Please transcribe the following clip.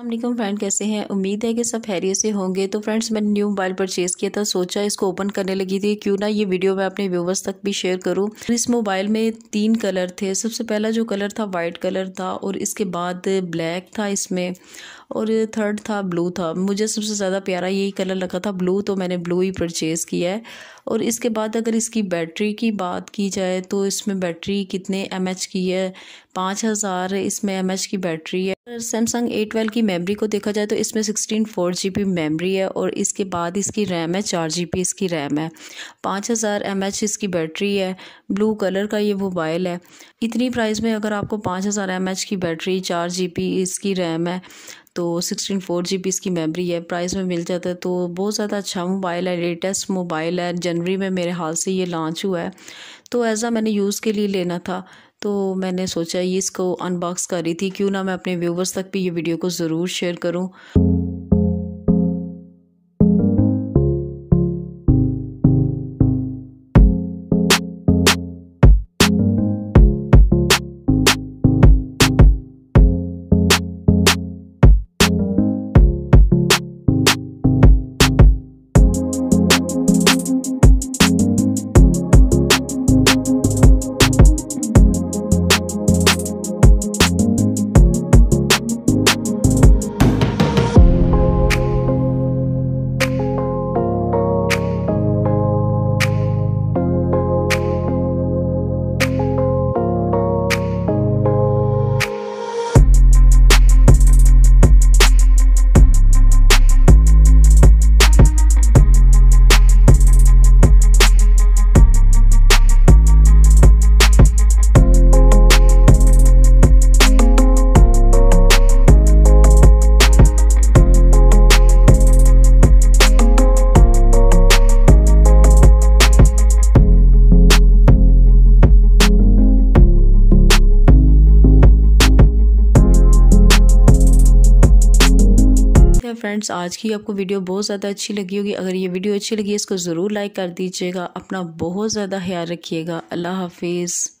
अल्लाम friend कैसे हैं? उम्मीद है कि सब हैरियत से होंगे। तो फ्रेंड्स मैंने न्यू मोबाइल परचेज़ किया था, सोचा इसको ओपन करने लगी थी। क्यों ना ये वीडियो मैं अपने व्यूवर्स तक भी शेयर करूँ। इस मोबाइल में तीन कलर थे। सबसे पहला जो कलर था वाइट कलर था और इसके बाद ब्लैक था इसमें। और थर्ड था ब्लू था। मुझे सबसे ज़्यादा प्यारा यही कलर लगा था। ब्लू तो मैंने ब्लू ही परचेज़ किया है। और इसके बाद अगर इसकी बैटरी की बात की जाए तो इसमें बैटरी कितने एमएच की है? पाँच हज़ार इसमें एमएच की बैटरी है। सैमसंग ए ट्वेल्व की मेमोरी को देखा जाए तो इसमें sixteen four G B memory है और इसके बाद इसकी रैम है, चार जी बी इसकी रैम है। पाँच हज़ार एम एच इसकी बैटरी है। ब्लू कलर का ये मोबाइल है। इतनी प्राइस में अगर आपको पाँच हज़ार एम एच की बैटरी चार जी बी इसकी रैम है तो सिक्सटीन फोर जी बी इसकी मेमरी है प्राइस में मिल जाता है तो बहुत ज़्यादा अच्छा मोबाइल है लेटेस्ट मोबाइल है। जनवरी में मेरे हाल से ये लॉन्च हुआ है। तो ऐसा मैंने यूज़ के लिए लेना था। तो मैंने सोचा ये इसको अनबॉक्स कर रही थी। क्यों ना मैं अपने व्यूवर्स तक भी ये वीडियो को ज़रूर शेयर करूँ। फ्रेंड्स आज की आपको वीडियो बहुत ज़्यादा अच्छी लगी होगी। अगर ये वीडियो अच्छी लगी इसको ज़रूर लाइक कर दीजिएगा। अपना बहुत ज़्यादा ख्याल रखिएगा। अल्लाह हाफिज़।